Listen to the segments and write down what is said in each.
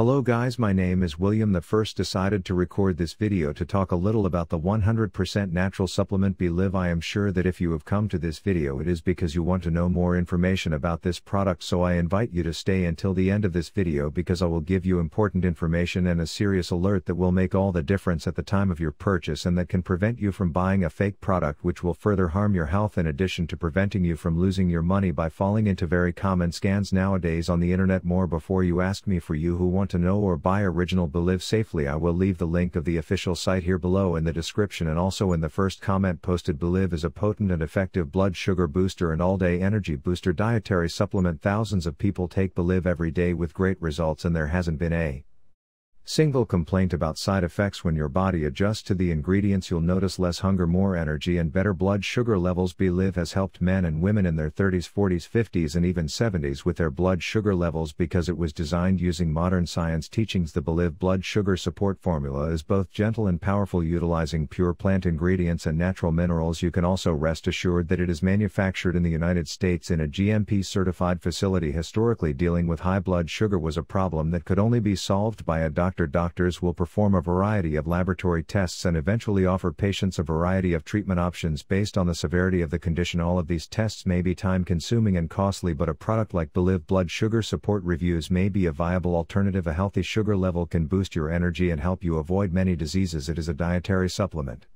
Hello guys my name is William the first decided to record this video to talk a little about the 100% natural supplement BeLiv I am sure that if you have come to this video it is because you want to know more information about this product so I invite you to stay until the end of this video because I will give you important information and a serious alert that will make all the difference at the time of your purchase and that can prevent you from buying a fake product which will further harm your health in addition to preventing you from losing your money by falling into very common scams nowadays on the internet. More before you ask me for you who want to know or buy original BeLiv safely I will leave the link of the official site here below in the description and also in the first comment posted. BeLiv is a potent and effective blood sugar booster and all-day energy booster dietary supplement. Thousands of people take BeLiv every day with great results and there hasn't been a Single complaint about side effects when your body adjusts to the ingredients you'll notice less hunger more energy and better blood sugar levels. BeLiv has helped men and women in their 30s 40s 50s and even 70s with their blood sugar levels because it was designed using modern science teachings. The BeLiv blood sugar support formula is both gentle and powerful utilizing pure plant ingredients and natural minerals. You can also rest assured that it is manufactured in the United States in a GMP certified facility. Historically dealing with high blood sugar was a problem that could only be solved by a doctor doctors will perform a variety of laboratory tests and eventually offer patients a variety of treatment options based on the severity of the condition. All of these tests may be time consuming and costly, but a product like BeLiv Blood Sugar Support Reviews may be a viable alternative. A healthy sugar level can boost your energy and help you avoid many diseases. It is a dietary supplement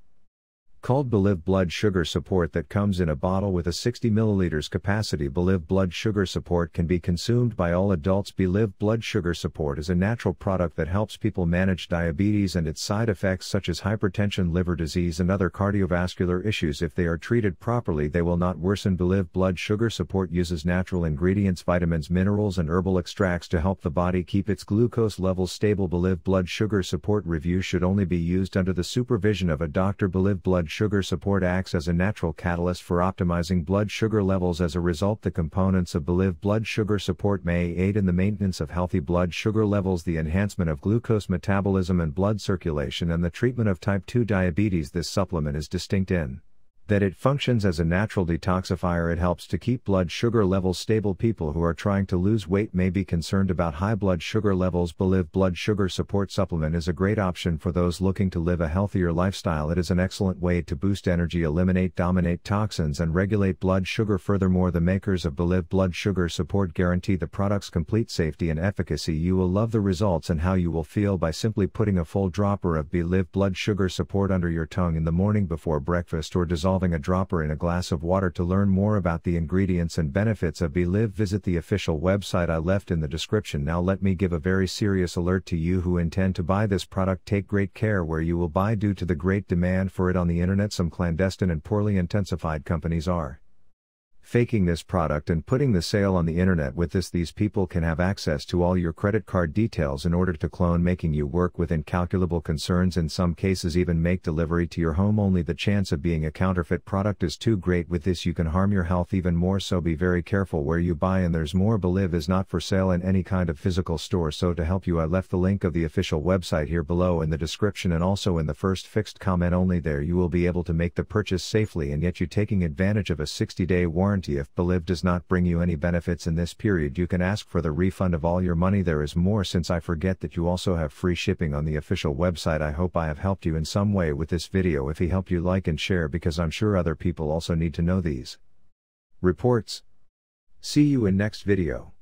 called BeLiv Blood Sugar Support that comes in a bottle with a 60 ml capacity. BeLiv Blood Sugar Support can be consumed by all adults. BeLiv Blood Sugar Support is a natural product that helps people manage diabetes and its side effects such as hypertension, liver disease, and other cardiovascular issues. If they are treated properly, they will not worsen. BeLiv Blood Sugar Support uses natural ingredients, vitamins, minerals, and herbal extracts to help the body keep its glucose levels stable. BeLiv Blood Sugar Support review should only be used under the supervision of a doctor. BeLiv Blood sugar support acts as a natural catalyst for optimizing blood sugar levels. As a result, the components of BeLiv blood sugar support may aid in the maintenance of healthy blood sugar levels, the enhancement of glucose metabolism and blood circulation, and the treatment of type 2 diabetes. This supplement is distinct in that it functions as a natural detoxifier. It helps to keep blood sugar levels stable. People who are trying to lose weight may be concerned about high blood sugar levels. BeLiv Blood Sugar Support Supplement is a great option for those looking to live a healthier lifestyle. It is an excellent way to boost energy, eliminate dominate toxins, and regulate blood sugar. Furthermore, the makers of BeLiv Blood Sugar Support guarantee the product's complete safety and efficacy. You will love the results and how you will feel by simply putting a full dropper of BeLiv Blood Sugar Support under your tongue in the morning before breakfast or dissolve dissolving a dropper in a glass of water to learn more about the ingredients and benefits of BeLiv visit the official website I left in the description. Now let me give a very serious alert to you who intend to buy this product. Take great care where you will buy due to the great demand for it on the internet. Some clandestine and poorly intensified companies are faking this product and putting the sale on the internet with this these people can have access to all your credit card details in order to clone making you work with incalculable concerns in some cases even make delivery to your home. Only the chance of being a counterfeit product is too great. With this you can harm your health even more so be very careful where you buy. And there's more BeLiv is not for sale in any kind of physical store. So to help you I left the link of the official website here below in the description and also in the first fixed comment. Only there you will be able to make the purchase safely and yet you taking advantage of a 60 day warranty warranty if BeLiv does not bring you any benefits in this period you can ask for the refund of all your money there is more since I forget that you also have free shipping on the official website I hope I have helped you in some way with this video if he helped you like and share because I'm sure other people also need to know these reports. See you in next video.